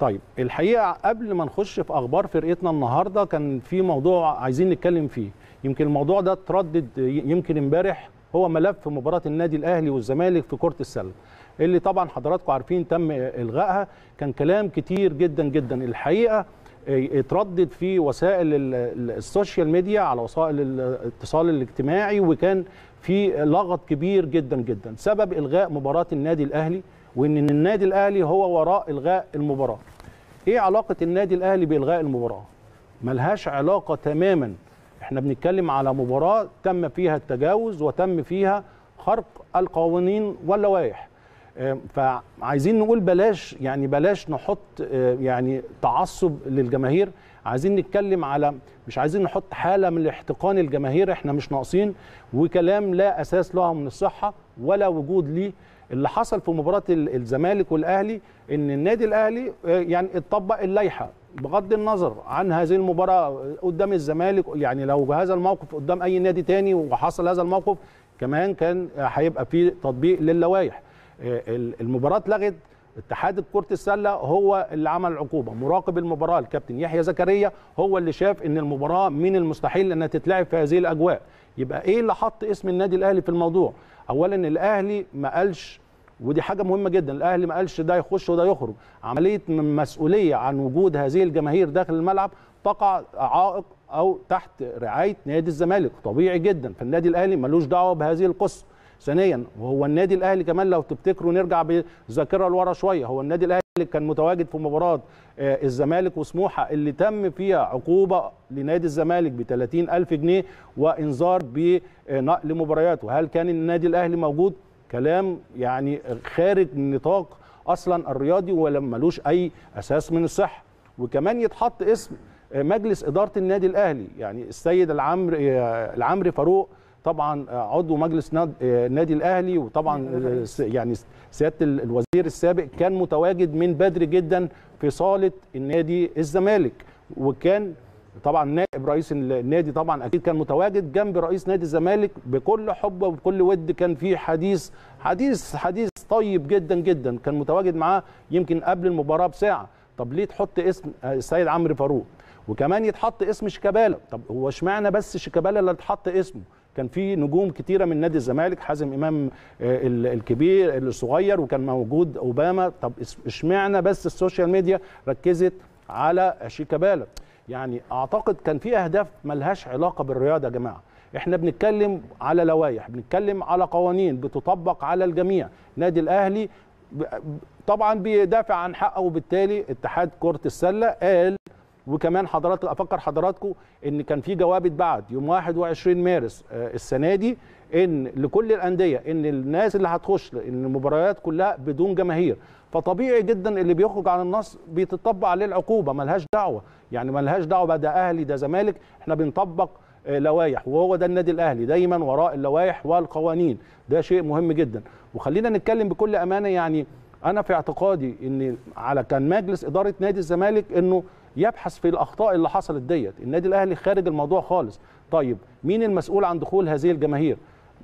طيب الحقيقة قبل ما نخش في أخبار فرقتنا النهارده كان في موضوع عايزين نتكلم فيه. يمكن الموضوع ده اتردد يمكن امبارح هو ملف مباراة النادي الأهلي والزمالك في كرة السلة اللي طبعا حضراتكم عارفين تم إلغائها. كان كلام كتير جدا جدا. الحقيقة اتردد في وسائل ال social media على وسائل الاتصال الاجتماعي وكان في لغط كبير جدا جدا. سبب إلغاء مباراة النادي الأهلي وإن النادي الأهلي هو وراء إلغاء المباراة. إيه علاقة النادي الأهلي بإلغاء المباراة؟ ملهاش علاقة تماما. إحنا بنتكلم على مباراة تم فيها التجاوز وتم فيها خرق القوانين واللوائح. فعايزين نقول بلاش يعني بلاش نحط يعني تعصب للجماهير. عايزين نتكلم على مش عايزين نحط حالة من الاحتقان الجماهير إحنا مش ناقصين. وكلام لا أساس له من الصحة ولا وجود ليه اللي حصل في مباراة الزمالك والأهلي إن النادي الأهلي يعني اتطبق اللائحة بغض النظر عن هذه المباراة قدام الزمالك يعني لو هذا الموقف قدام أي نادي تاني وحصل هذا الموقف كمان كان هيبقى في تطبيق للوائح المباراة اتلغت اتحاد كرة السلة هو اللي عمل العقوبه مراقب المباراة الكابتن يحيى زكريا هو اللي شاف إن المباراة من المستحيل إنها تتلعب في هذه الأجواء. يبقى إيه اللي حط اسم النادي الأهلي في الموضوع؟ اولا الأهلي ما قالش ودي حاجة مهمة جدا الأهلي ما قالش ده يخش وده يخرج. عملية مسؤولية عن وجود هذه الجماهير داخل الملعب تقع عائق أو تحت رعاية نادي الزمالك. طبيعي جدا فالنادي الأهلي ملوش دعوة بهذه القصة. ثانيا وهو النادي الأهلي كمان لو تفتكروا نرجع بالذاكره لورا شوية هو النادي الأهلي كان متواجد في مباراة الزمالك وسموحة اللي تم فيها عقوبة لنادي الزمالك ب 30000 جنيه وإنذار بنقل مبارياته. هل كان النادي الأهلي موجود؟ كلام يعني خارج نطاق أصلا الرياضي ولا ملوش أي أساس من الصحة. وكمان يتحط اسم مجلس إدارة النادي الأهلي يعني السيد العمري العمري فاروق طبعا عضو مجلس النادي الأهلي وطبعا يعني سيادة الوزير السابق كان متواجد من بدري جدا في صالة النادي الزمالك. وكان طبعا نائب رئيس النادي طبعا أكيد كان متواجد جنب رئيس نادي الزمالك بكل حب وبكل ود. كان في حديث حديث حديث طيب جدا جدا. كان متواجد معاه يمكن قبل المباراة بساعة. طب ليه تحط اسم السيد عمرو فاروق؟ وكمان يتحط اسم شيكابالا. طب هو اشمعنى بس شيكابالا اللي اتحط اسمه؟ كان في نجوم كتيرة من نادي الزمالك حازم إمام الكبير الصغير وكان موجود أوباما. طب اشمعنى بس السوشيال ميديا ركزت على شيكابالا يعني أعتقد كان في أهداف ملهاش علاقة بالرياضة يا جماعة. إحنا بنتكلم على لوائح بنتكلم على قوانين بتطبق على الجميع. نادي الأهلي طبعا بيدافع عن حقه وبالتالي اتحاد كرة السلة قال وكمان حضرات أفكر حضراتكم إن كان في جواب اتبعت يوم 21 مارس السنة دي إن لكل الأندية إن الناس اللي هتخش إن المباريات كلها بدون جماهير. فطبيعي جدا اللي بيخرج عن النص بيتطبق عليه العقوبة ملهاش دعوة. يعني ملهاش دعوة بقى ده أهلي ده زمالك إحنا بنطبق لوائح. وهو ده النادي الأهلي دايما وراء اللوائح والقوانين. ده شيء مهم جدا. وخلينا نتكلم بكل أمانة يعني أنا في اعتقادي إن على كان مجلس إدارة نادي الزمالك إنه يبحث في الأخطاء اللي حصلت ديت. النادي الأهلي خارج الموضوع خالص. طيب مين المسؤول عن دخول هذه الجماهير؟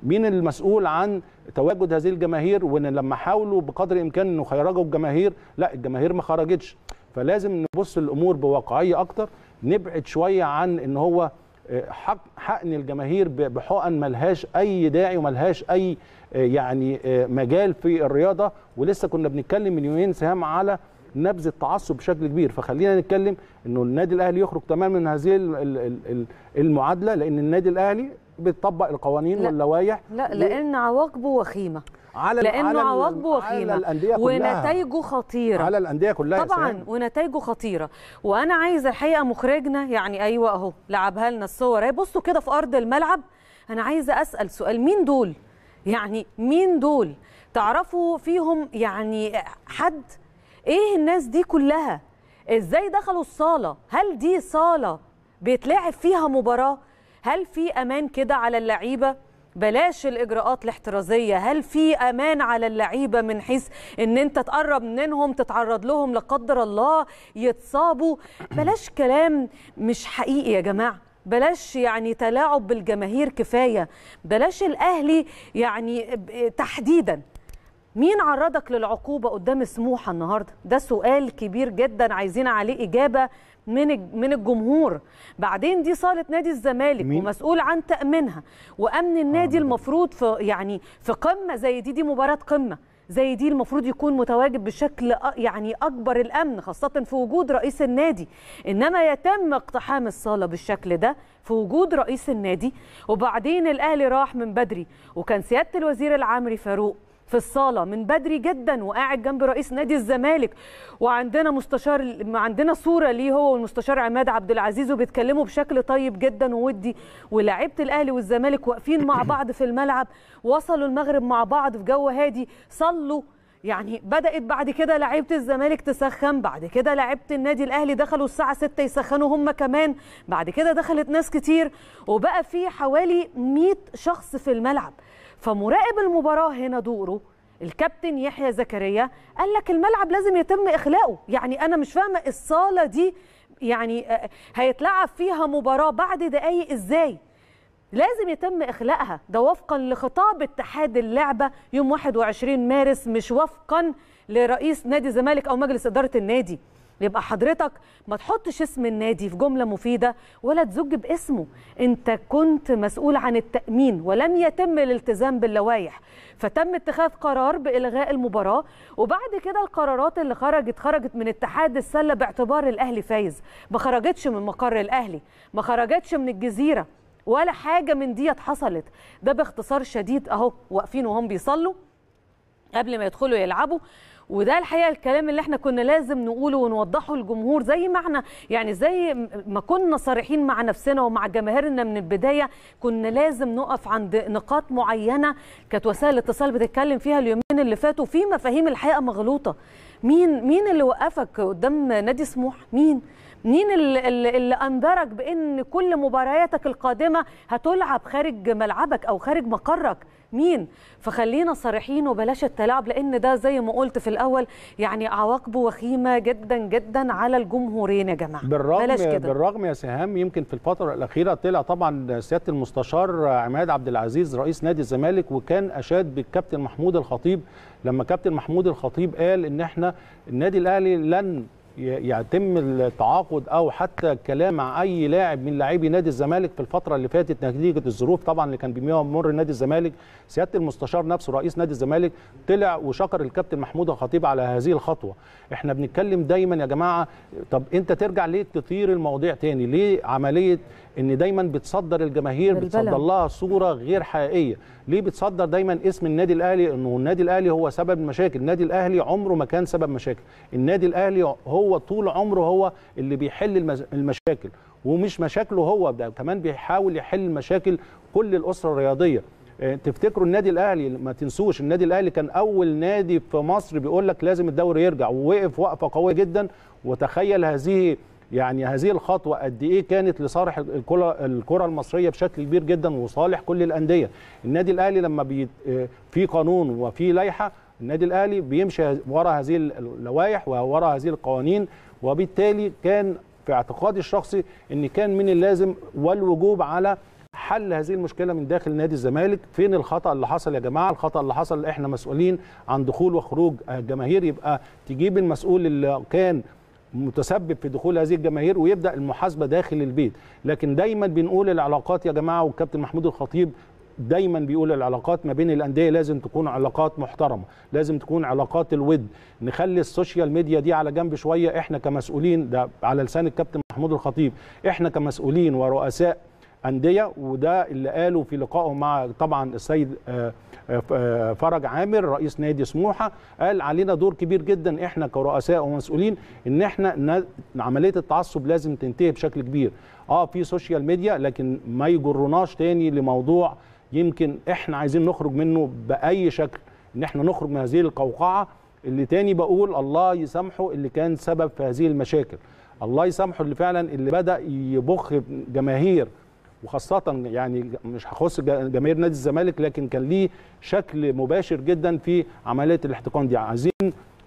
مين المسؤول عن تواجد هذه الجماهير؟ وإن لما حاولوا بقدر الإمكان إنه يخرجوا الجماهير لا الجماهير ما خرجتش. فلازم نبص الأمور بواقعية أكتر نبعد شوية عن إن هو حق حقن الجماهير بحقن ملهاش أي داعي وملهاش أي يعني مجال في الرياضة. ولسه كنا بنتكلم من يومين سهام على نبذ التعصب بشكل كبير. فخلينا نتكلم إنه النادي الأهلي يخرج تماما من هذه المعادلة لأن النادي الأهلي بيطبق القوانين لا. واللوائح لا لأن عواقبه وخيمة. على لأنه على عواقبه على وخيمة. الأندية كلها. ونتائجه خطيرة. على الأندية كلها طبعا. ونتائجه خطيرة. وأنا عايزة الحقيقة مخرجنا يعني أيوه أهو لعبها لنا الصور. أهي بصوا كده في أرض الملعب. أنا عايزة أسأل سؤال مين دول؟ يعني مين دول؟ تعرفوا فيهم يعني حد إيه الناس دي كلها؟ إزاي دخلوا الصالة؟ هل دي صالة بيتلعب فيها مباراة؟ هل في أمان كده على اللعيبة؟ بلاش الاجراءات الاحترازية. هل في أمان على اللعيبة من حيث ان انت تقرب منهم تتعرض لهم لا قدر الله يتصابوا؟ بلاش كلام مش حقيقي يا جماعة. بلاش يعني تلاعب بالجماهير كفاية. بلاش الاهلي يعني تحديدا. مين عرضك للعقوبة قدام سموحة النهارده؟ ده سؤال كبير جدا عايزين عليه إجابة من من الجمهور. بعدين دي صالة نادي الزمالك مين؟ ومسؤول عن تأمينها. وأمن النادي المفروض في يعني في قمة زي دي دي مباراة قمة. زي دي المفروض يكون متواجد بشكل يعني أكبر الأمن خاصة في وجود رئيس النادي. إنما يتم اقتحام الصالة بالشكل ده في وجود رئيس النادي. وبعدين الأهلي راح من بدري وكان سيادة الوزير العامري فاروق في الصالة من بدري جدا وقاعد جنب رئيس نادي الزمالك. وعندنا مستشار عندنا صورة ليه هو والمستشار عماد عبد العزيز وبيتكلموا بشكل طيب جدا وودي. ولاعيبة الأهلي والزمالك واقفين مع بعض في الملعب. وصلوا المغرب مع بعض في جو هادي. صلوا. يعني بدأت بعد كده لعيبه الزمالك تسخن. بعد كده لعيبه النادي الأهلي دخلوا الساعة 6 يسخنوا هم كمان. بعد كده دخلت ناس كتير. وبقى في حوالي 100 شخص في الملعب. فمراقب المباراة هنا دوره. الكابتن يحيى زكريا قال لك الملعب لازم يتم إخلاؤه. يعني أنا مش فاهمة الصالة دي يعني آه، هيتلعب فيها مباراة بعد دقايق إزاي؟ لازم يتم إخلاءها. ده وفقا لخطاب اتحاد اللعبة يوم 21 مارس مش وفقا لرئيس نادي الزمالك أو مجلس إدارة النادي. يبقى حضرتك ما تحطش اسم النادي في جملة مفيدة ولا تزج باسمه. انت كنت مسؤول عن التأمين ولم يتم الالتزام باللوائح. فتم اتخاذ قرار بإلغاء المباراة وبعد كده القرارات اللي خرجت خرجت من اتحاد السلة باعتبار الأهلي فايز. ما خرجتش من مقر الأهلي ما خرجتش من الجزيرة ولا حاجة من ديت حصلت. ده باختصار شديد أهو واقفين وهم بيصلوا قبل ما يدخلوا يلعبوا. وده الحقيقة الكلام اللي إحنا كنا لازم نقوله ونوضحه للجمهور زي ما إحنا يعني زي ما كنا صريحين مع نفسنا ومع جماهيرنا من البداية كنا لازم نقف عند نقاط معينة كانت وسائل الاتصال بتتكلم فيها اليومين اللي فاتوا في مفاهيم الحقيقة مغلوطة. مين مين اللي وقفك قدام نادي سموح؟ مين؟ مين اللي, أنذرك بإن كل مبارياتك القادمة هتلعب خارج ملعبك أو خارج مقرك؟ مين؟ فخلينا صريحين وبلاش التلاعب لإن ده زي ما قلت في الأول يعني عواقبه وخيمه جدا جدا على الجمهورين يا جماعة. بالرغم بلاش كده. بالرغم يا سهام يمكن في الفترة الأخيرة طلع طبعا سيادة المستشار عماد عبد العزيز رئيس نادي الزمالك وكان أشاد بالكابتن محمود الخطيب. لما كابتن محمود الخطيب قال إن إحنا النادي الأهلي لن يتم التعاقد أو حتى الكلام مع أي لاعب من لاعبي نادي الزمالك في الفترة اللي فاتت نتيجة الظروف طبعا اللي كان بيمر نادي الزمالك. سيادة المستشار نفسه رئيس نادي الزمالك طلع وشكر الكابتن محمود الخطيب على هذه الخطوة. إحنا بنتكلم دايما يا جماعة طب أنت ترجع ليه تطير المواضيع تاني؟ ليه عملية إن دايما بتصدر الجماهير بالبلد. بتصدر لها صورة غير حقيقية. ليه بتصدر دايما اسم النادي الأهلي؟ إنه النادي الأهلي هو سبب المشاكل النادي الأهلي عمره ما كان سبب مشاكل. النادي الأهلي هو طول عمره هو اللي بيحل المشاكل. ومش مشاكله هو ده كمان بيحاول يحل مشاكل كل الأسرة الرياضية. آه، تفتكروا النادي الأهلي ما تنسوش النادي الأهلي كان أول نادي في مصر بيقول لك لازم الدوري يرجع. ووقف وقفة قوية جدا. وتخيل هذه يعني هذه الخطوة قد إيه كانت لصالح الكره الكرة المصرية بشكل كبير جدا وصالح كل الأندية. النادي الأهلي لما بي في قانون وفي لائحة النادي الأهلي بيمشي ورا هذه اللوائح وورا هذه القوانين وبالتالي كان في اعتقادي الشخصي إن كان من اللازم والوجوب على حل هذه المشكلة من داخل نادي الزمالك. فين الخطأ اللي حصل يا جماعة؟ الخطأ اللي حصل إحنا مسؤولين عن دخول وخروج الجماهير يبقى تجيب المسؤول اللي كان متسبب في دخول هذه الجماهير ويبدأ المحاسبة داخل البيت. لكن دايما بنقول العلاقات يا جماعة والكابتن محمود الخطيب دايما بيقول العلاقات ما بين الأندية لازم تكون علاقات محترمة لازم تكون علاقات الود. نخلي ال social media دي على جنب شوية إحنا كمسؤولين ده على لسان الكابتن محمود الخطيب إحنا كمسؤولين ورؤساء أندية وده اللي قاله في لقائه مع طبعا السيد آه، آه، آه، فرج عامر رئيس نادي سموحة قال علينا دور كبير جدا إحنا كرؤساء ومسؤولين إن إحنا عملية التعصب لازم تنتهي بشكل كبير. آه في social media لكن ما يجرناش تاني لموضوع يمكن إحنا عايزين نخرج منه بأي شكل إن إحنا نخرج من هذه القوقعة. اللي تاني بقول الله يسامحه اللي كان سبب في هذه المشاكل. الله يسامحه اللي فعلا اللي بدأ يبخ جماهير وخاصة يعني مش هخص جماهير نادي الزمالك لكن كان ليه شكل مباشر جدا في عملية الاحتقان دي. عايزين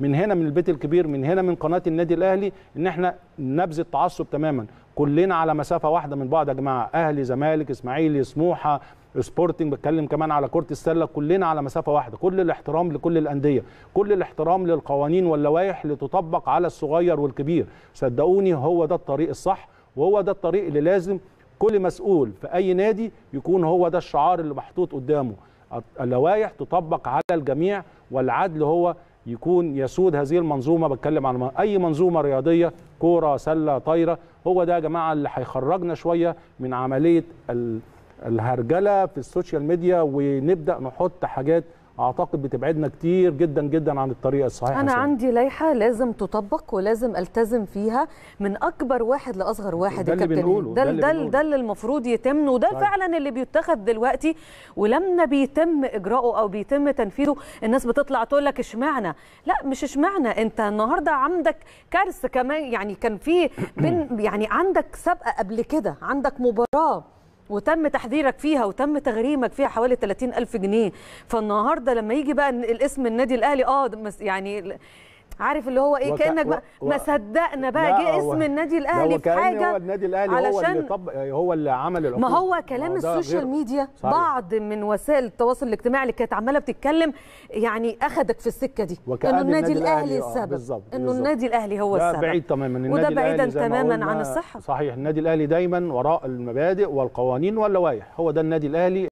من هنا من البيت الكبير من هنا من قناة النادي الأهلي إن إحنا نبذ التعصب تماما. كلنا على مسافة واحدة من بعض يا جماعة. أهلي زمالك إسماعيلي سموحة سبورتنج بتكلم كمان على كرة السلة. كلنا على مسافة واحدة. كل الاحترام لكل الأندية. كل الاحترام للقوانين واللوائح اللي تطبق على الصغير والكبير. صدقوني هو ده الطريق الصح وهو ده الطريق اللي لازم كل مسؤول في أي نادي يكون هو ده الشعار اللي محطوط قدامه. اللوائح تطبق على الجميع والعدل هو يكون يسود هذه المنظومة. بتكلم عن أي منظومة رياضية كورة سلة طايرة هو ده يا جماعة اللي هيخرجنا شوية من عملية الهرجلة في السوشيال ميديا ونبدأ نحط حاجات أعتقد بتبعدنا كتير جدا جدا عن الطريقة الصحيحة أنا عندي لائحة لازم تطبق ولازم ألتزم فيها من أكبر واحد لأصغر واحد ده اللي بنقوله ده ده اللي ده, اللي المفروض يتم وده طيب. فعلا اللي بيتخذ دلوقتي ولما بيتم إجراؤه أو بيتم تنفيذه الناس بتطلع تقول لك إشمعنى؟ لا مش إشمعنى. أنت النهارده عندك كارثة كمان يعني كان في يعني عندك سابقة قبل كده عندك مباراة. وتم تحذيرك فيها وتم تغريمك فيها حوالي 30 ألف جنيه. فالنهاردة لما يجي بقى الاسم النادي الأهلي آه يعني عارف اللي هو إيه؟ وك- كأنك بقى و- ما صدقنا بقى جه اسم النادي لا، الأهلي في حاجة هو النادي الأهلي هو اللي علشان طب هو اللي عمل العقود ما هو كلام ده السوشيال ميديا صحيح. بعض من وسائل التواصل الاجتماعي اللي كانت عمالة بتتكلم يعني اخدك في السكة دي إنه النادي الأهلي آه، السبب إنه. النادي الأهلي هو السبب. بعيد تماما النادي وده بعيدا تماما عن الصحة. صحيح النادي الأهلي دايما وراء المبادئ والقوانين واللوائح. هو ده النادي الأهلي.